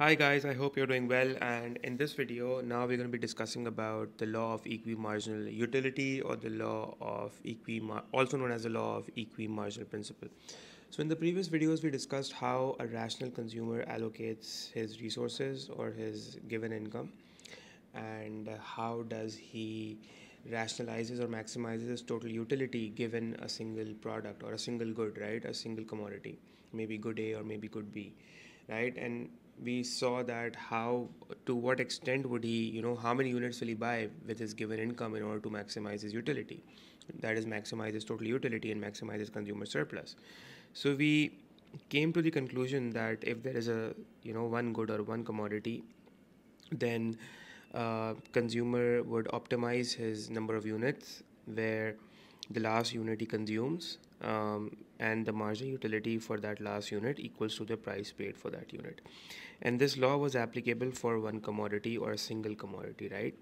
Hi guys, I hope you're doing well and in this video now we're going to be discussing about the law of equi-marginal utility or the law of equi also known as the law of equi-marginal principle. So in the previous videos we discussed how a rational consumer allocates his resources or his given income and how does he rationalizes or maximizes his total utility given a single product or a single good, right? A single commodity, maybe good A or maybe good B, right? And we saw that how to what extent would he you know how many units will he buy with his given income in order to maximize his utility? That is maximize his total utility and maximize his consumer surplus. So we came to the conclusion that if there is a you know one good or one commodity then uh, consumer would optimize his number of units where the last unit he consumes um, and the marginal utility for that last unit equals to the price paid for that unit. And this law was applicable for one commodity or a single commodity right?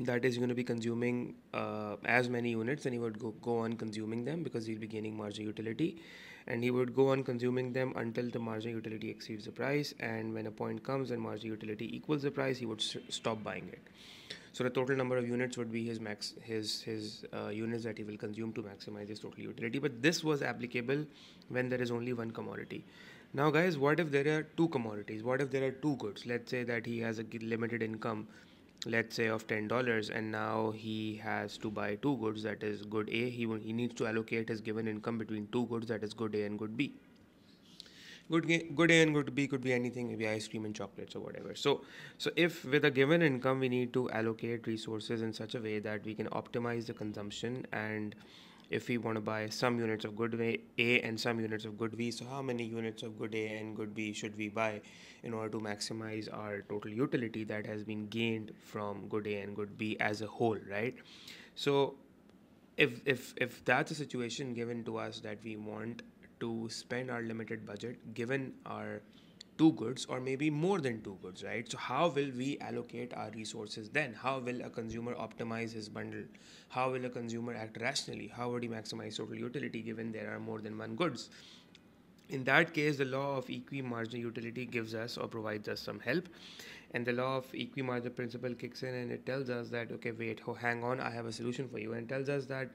That is going to be consuming uh, as many units and he would go, go on consuming them because he'll be gaining marginal utility. And he would go on consuming them until the marginal utility exceeds the price. And when a point comes and marginal utility equals the price he would stop buying it so the total number of units would be his max his his uh, units that he will consume to maximize his total utility. But this was applicable when there is only one commodity. Now guys what if there are two commodities? What if there are two goods? Let's say that he has a limited income let's say of $10 and now he has to buy two goods that is good A. He, he needs to allocate his given income between two goods that is good A and good B good good A and good B could be anything maybe ice cream and chocolates or whatever so so if with a given income we need to allocate resources in such a way that we can optimize the consumption and if we want to buy some units of good A and some units of good B. So how many units of good A and good B should we buy in order to maximize our total utility that has been gained from good A and good B as a whole, right? So if if if that's a situation given to us that we want to spend our limited budget given our two goods or maybe more than two goods, right? So, how will we allocate our resources then? How will a consumer optimize his bundle? How will a consumer act rationally? How would he maximize total utility given there are more than one goods? In that case, the law of equi-marginal utility gives us or provides us some help. And the law of equi-marginal principle kicks in and it tells us that, okay, wait, oh, hang on, I have a solution for you. And tells us that,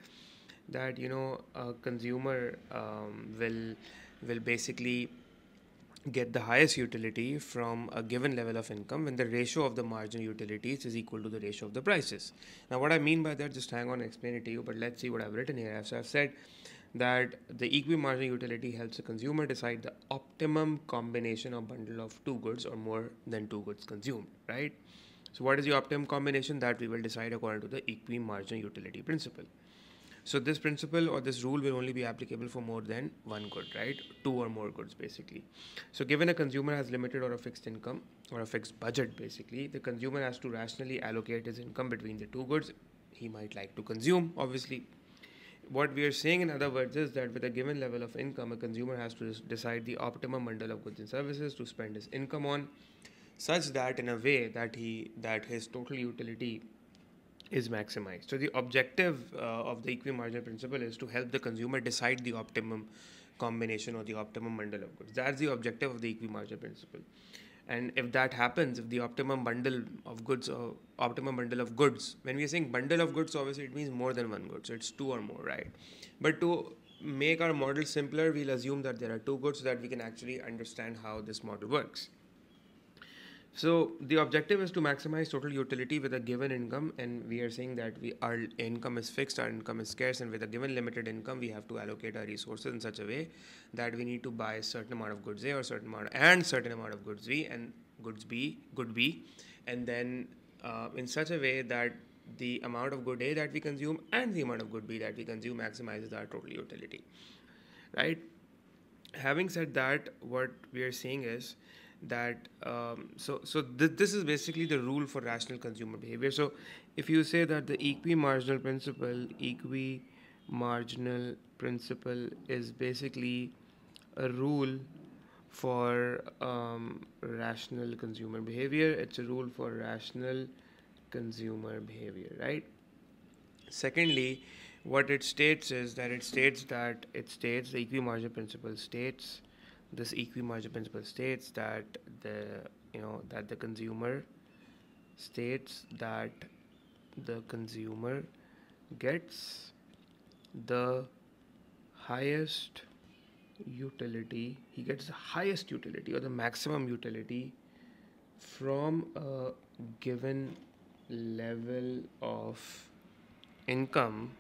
that you know, a consumer um, will, will basically get the highest utility from a given level of income when the ratio of the marginal utilities is equal to the ratio of the prices. Now, what I mean by that, just hang on and explain it to you, but let's see what I've written here. So, I've said that the equi-marginal utility helps the consumer decide the optimum combination of bundle of two goods or more than two goods consumed, right? So, what is the optimum combination that we will decide according to the equi-marginal utility principle? So this principle or this rule will only be applicable for more than one good, right? Two or more goods basically. So given a consumer has limited or a fixed income or a fixed budget basically, the consumer has to rationally allocate his income between the two goods he might like to consume obviously. What we are saying in other words is that with a given level of income, a consumer has to decide the optimum bundle of goods and services to spend his income on such that in a way that he that his total utility is maximized. So the objective uh, of the equi-marginal principle is to help the consumer decide the optimum combination or the optimum bundle of goods. That's the objective of the equi-marginal principle. And if that happens, if the optimum bundle of goods or optimum bundle of goods, when we are saying bundle of goods, obviously it means more than one good. So it's two or more, right? But to make our model simpler, we'll assume that there are two goods so that we can actually understand how this model works. So the objective is to maximize total utility with a given income, and we are saying that we our income is fixed, our income is scarce, and with a given limited income, we have to allocate our resources in such a way that we need to buy a certain amount of goods A or certain amount and certain amount of goods B and goods B, good B, and then uh, in such a way that the amount of good A that we consume and the amount of good B that we consume maximizes our total utility, right? Having said that, what we are saying is that um, so so th- this is basically the rule for rational consumer behavior. So if you say that the equi-marginal principle equi-marginal principle is basically a rule for um, rational consumer behavior it's a rule for rational consumer behavior right? Secondly what it states is that it states that it states the equi-marginal principle states this equi-margin principle states that the you know that the consumer states that the consumer gets the highest utility he gets the highest utility or the maximum utility from a given level of income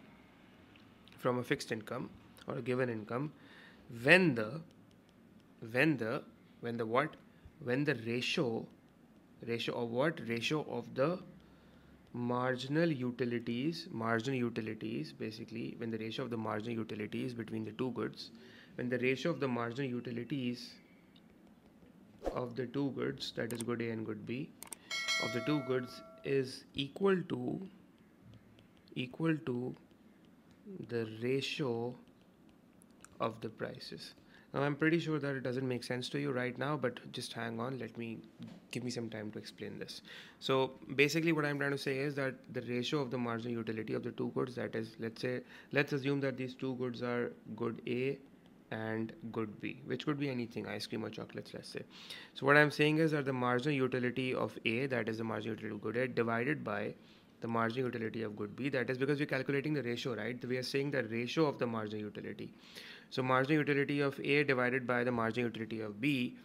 from a fixed income or a given income when the when the when the what? When the ratio ratio of what? Ratio of the marginal utilities marginal utilities basically when the ratio of the marginal utilities between the two goods when the ratio of the marginal utilities of the two goods that is good A and good B of the two goods is equal to equal to the ratio of the prices now I'm pretty sure that it doesn't make sense to you right now, but just hang on. Let me give me some time to explain this. So basically what I'm trying to say is that the ratio of the marginal utility of the two goods, that is, let's say, let's assume that these two goods are good A and good B, which could be anything, ice cream or chocolates, let's say. So what I'm saying is that the marginal utility of A, that is the marginal utility of good A, divided by the marginal utility of good B, that is because we're calculating the ratio, right? We are saying the ratio of the marginal utility. So marginal utility of A divided by the marginal utility of B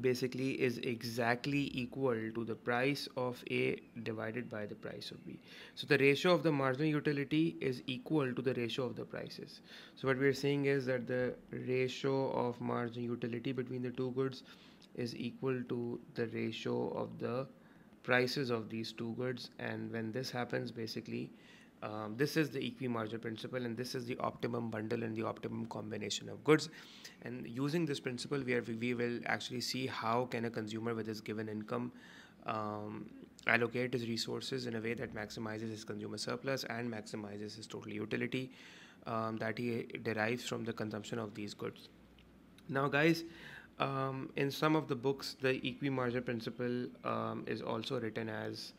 basically is exactly equal to the price of A divided by the price of B. So the ratio of the marginal utility is equal to the ratio of the prices. So what we are saying is that the ratio of marginal utility between the two goods is equal to the ratio of the prices of these two goods and when this happens basically um, this is the equi-margin principle and this is the optimum bundle and the optimum combination of goods. And using this principle, we, are, we will actually see how can a consumer with his given income um, allocate his resources in a way that maximizes his consumer surplus and maximizes his total utility um, that he derives from the consumption of these goods. Now, guys, um, in some of the books, the equi-margin principle um, is also written as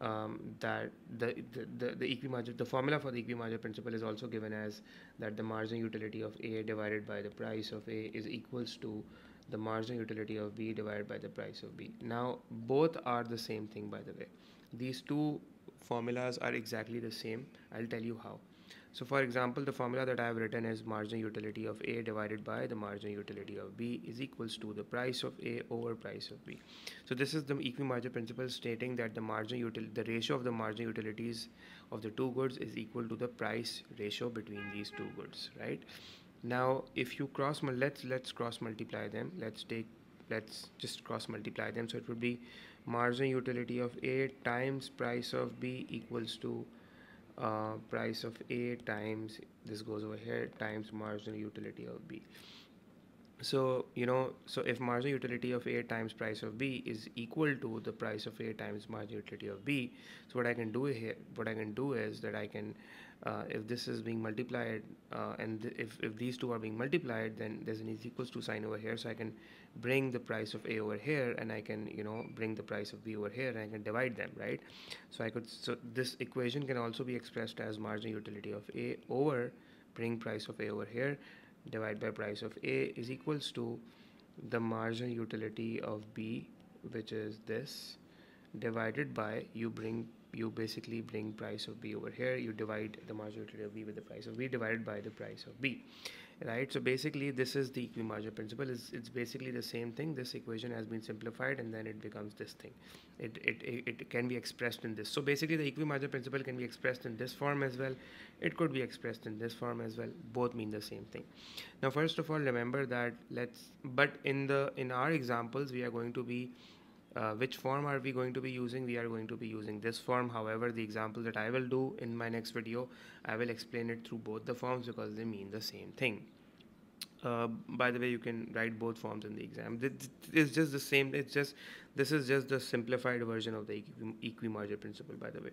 um, that the the, the, the the formula for the equi-margin principle is also given as that the marginal utility of A divided by the price of A is equals to the marginal utility of B divided by the price of B. Now, both are the same thing, by the way. These two formulas are exactly the same. I'll tell you how. So for example, the formula that I have written is marginal utility of A divided by the marginal utility of B is equals to the price of A over price of B. So this is the equi-margin principle stating that the marginal util the ratio of the marginal utilities of the two goods is equal to the price ratio between these two goods, right? Now, if you cross, let's let's cross multiply them. Let's take, let's just cross multiply them. So it would be marginal utility of A times price of B equals to uh, price of A times this goes over here times marginal utility of B. So you know so if marginal utility of a times price of b is equal to the price of a times marginal utility of b so what i can do here what i can do is that i can uh, if this is being multiplied uh, and th if, if these two are being multiplied then there's an is equals to sign over here. So i can bring the price of a over here and i can you know bring the price of b over here and i can divide them right? So i could so this equation can also be expressed as marginal utility of a over bring price of a over here divide by price of A is equals to the marginal utility of B which is this divided by you bring you basically bring price of B over here you divide the marginal utility of B with the price of B divided by the price of B right? So basically this is the equi-margin principle. It's, it's basically the same thing. This equation has been simplified and then it becomes this thing. It, it, it, it can be expressed in this. So basically the equi-margin principle can be expressed in this form as well. It could be expressed in this form as well. Both mean the same thing. Now first of all remember that let's but in the in our examples we are going to be uh, which form are we going to be using? We are going to be using this form. However the example that I will do in my next video I will explain it through both the forms because they mean the same thing. Uh, by the way you can write both forms in the exam. It's just the same it's just this is just the simplified version of the equi-margin principle by the way.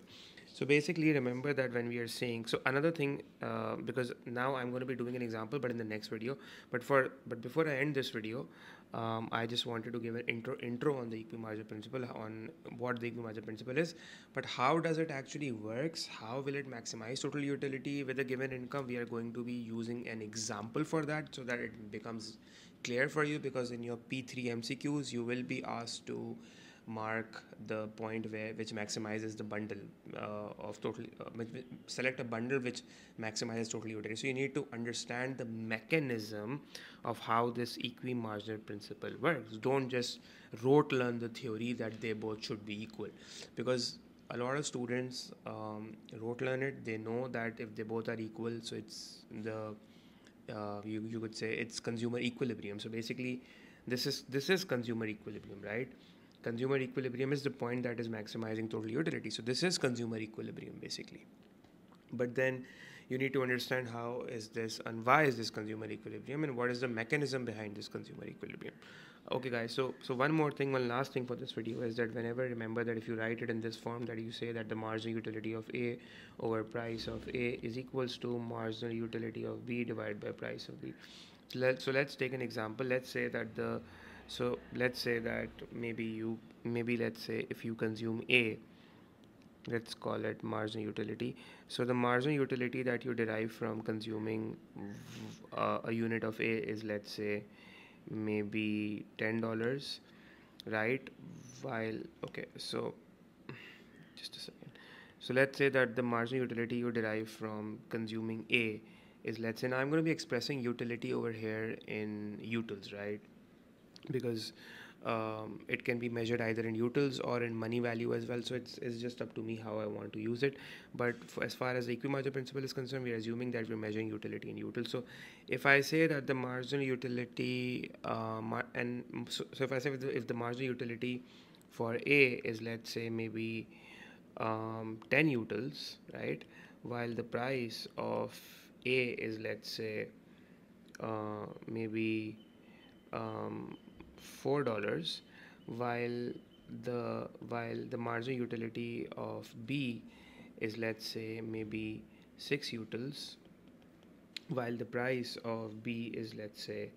So basically remember that when we are saying so another thing uh, because now i'm going to be doing an example but in the next video. But for but before i end this video um, I just wanted to give an intro intro on the equi-margin principle on what the equi-margin principle is. But how does it actually works? How will it maximize total utility? With a given income we are going to be using an example for that so that it becomes clear for you because in your P3 MCQs you will be asked to mark the point where which maximizes the bundle uh, of total uh, select a bundle which maximizes total utility. So you need to understand the mechanism of how this equimarginal principle works. Don't just rote learn the theory that they both should be equal. Because a lot of students um, rote learn it they know that if they both are equal so it's the uh, you, you could say it's consumer equilibrium. So basically this is this is consumer equilibrium right consumer equilibrium is the point that is maximizing total utility. So this is consumer equilibrium basically. But then you need to understand how is this and why is this consumer equilibrium and what is the mechanism behind this consumer equilibrium. Okay guys so so one more thing one last thing for this video is that whenever remember that if you write it in this form that you say that the marginal utility of a over price of a is equals to marginal utility of b divided by price of b. So, let, so let's take an example. Let's say that the so let's say that maybe you maybe let's say if you consume a let's call it marginal utility. So the marginal utility that you derive from consuming uh, a unit of a is let's say maybe ten dollars right? While okay so just a second. So let's say that the marginal utility you derive from consuming a is let's say now i'm going to be expressing utility over here in utils right because um, it can be measured either in utils or in money value as well. So it's, it's just up to me how i want to use it. But as far as the equimargin principle is concerned we're assuming that we're measuring utility in utils. So if i say that the marginal utility uh, and so, so, if i say if the, if the marginal utility for a is let's say maybe um, 10 utils right while the price of a is let's say uh, maybe um, four dollars while the while the marginal utility of B is let's say maybe six utils while the price of B is let's say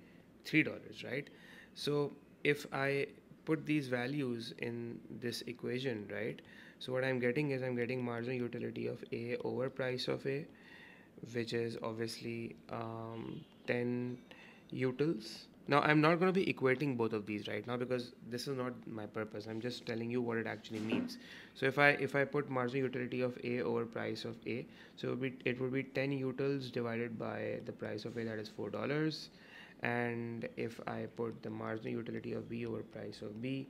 three dollars right? So if I put these values in this equation right so what I'm getting is I'm getting marginal utility of A over price of A which is obviously um, 10 utils now I'm not going to be equating both of these right now because this is not my purpose. I'm just telling you what it actually means. So if I if I put marginal utility of A over price of A, so it would be, it would be 10 utils divided by the price of A that is four dollars, and if I put the marginal utility of B over price of B,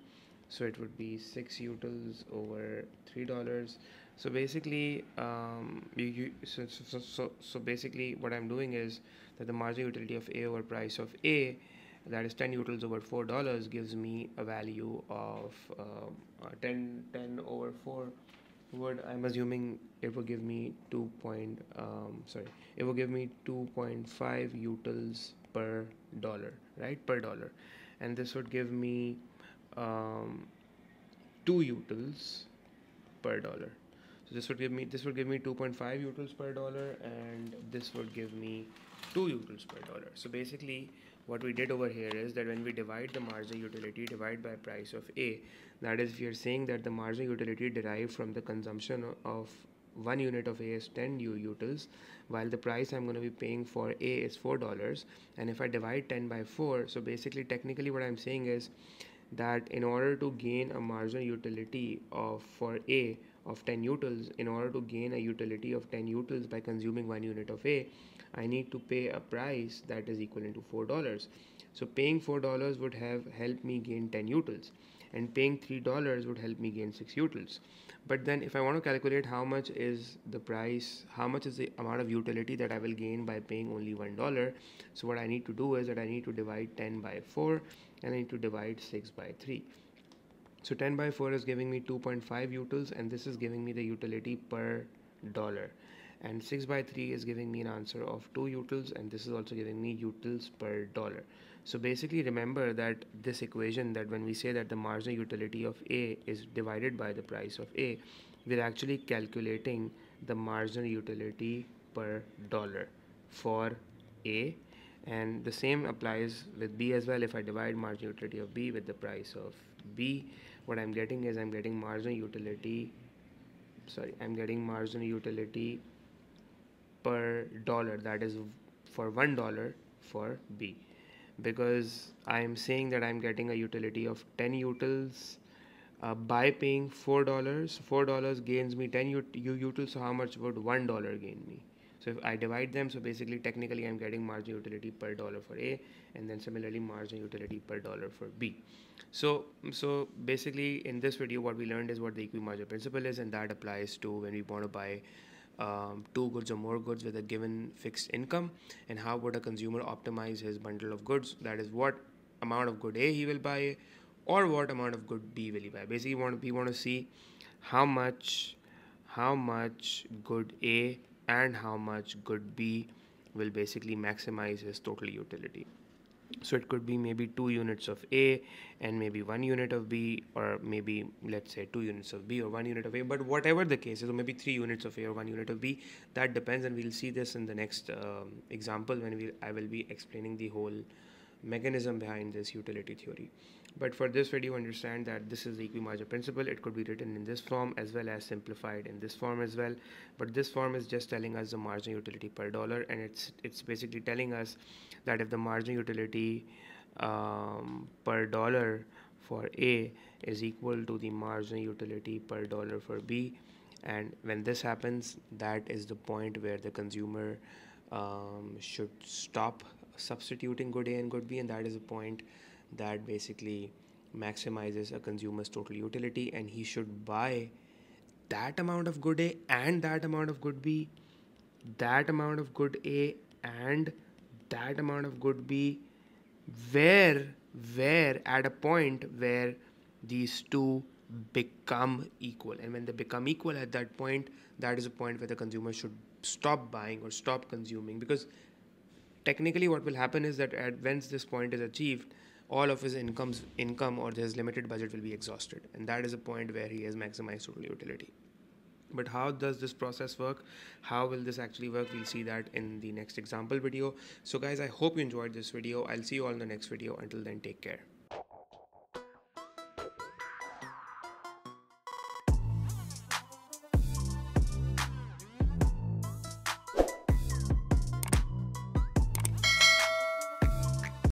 so it would be six utils over three dollars. So basically, um, you, you so, so so so basically what I'm doing is that the marginal utility of A over price of A that is 10 utils over four dollars gives me a value of uh, uh, 10 10 over 4 would I'm assuming it will give me 2 point um, sorry it will give me 2.5 utils per dollar right per dollar. And this would give me um, 2 utils per dollar. So this would give me this would give me 2.5 utils per dollar and this would give me 2 utils per dollar. So basically what we did over here is that when we divide the marginal utility divide by price of A, that is we are saying that the marginal utility derived from the consumption of one unit of A is 10 U utils, while the price I'm going to be paying for A is $4. And if I divide 10 by 4, so basically technically what I'm saying is that in order to gain a marginal utility of for A of 10 utils, in order to gain a utility of 10 utils by consuming one unit of A, I need to pay a price that is equivalent to four dollars. So paying four dollars would have helped me gain 10 utils, and paying three dollars would help me gain six utils. But then if I want to calculate how much is the price, how much is the amount of utility that I will gain by paying only one dollar, so what I need to do is that I need to divide 10 by 4 and I need to divide 6 by 3. So 10 by 4 is giving me 2.5 utils and this is giving me the utility per dollar. And 6 by 3 is giving me an answer of 2 utils and this is also giving me utils per dollar. So basically remember that this equation that when we say that the marginal utility of A is divided by the price of A we're actually calculating the marginal utility per dollar for A and the same applies with B as well. If I divide marginal utility of B with the price of B what I'm getting is I'm getting marginal utility sorry I'm getting marginal utility per dollar. That is for one dollar for B. Because I'm saying that I'm getting a utility of 10 utils uh, by paying four dollars four dollars gains me 10 ut- utils. So how much would one dollar gain me so if I divide them so basically technically I'm getting margin utility per dollar for A and then similarly margin utility per dollar for B. So so basically in this video what we learned is what the equi-margin principle is and that applies to when we want to buy um, two goods or more goods with a given fixed income and how would a consumer optimize his bundle of goods. That is what amount of good A he will buy or what amount of good B will he buy. Basically we want we want to see how much how much good A and how much good B will basically maximize his total utility. So it could be maybe two units of a and maybe one unit of b or maybe let's say two units of b or one unit of a. But whatever the case is or maybe three units of a or one unit of b that depends and we'll see this in the next um, example when we i will be explaining the whole mechanism behind this utility theory. But for this video understand that this is the equi-margin principle. It could be written in this form as well as simplified in this form as well. But this form is just telling us the marginal utility per dollar and it's it's basically telling us that if the marginal utility um, per dollar for A is equal to the marginal utility per dollar for B and when this happens that is the point where the consumer um, should stop substituting good A and good B and that is a point that basically maximizes a consumer's total utility and he should buy that amount of good A and that amount of good B, that amount of good A and that amount of good B, where where at a point where these two become equal. And when they become equal at that point that is a point where the consumer should stop buying or stop consuming because technically what will happen is that at once this point is achieved all of his incomes income or his limited budget will be exhausted. And that is a point where he has maximized total utility. But how does this process work? How will this actually work? We'll see that in the next example video. So guys i hope you enjoyed this video. I'll see you all in the next video. Until then take care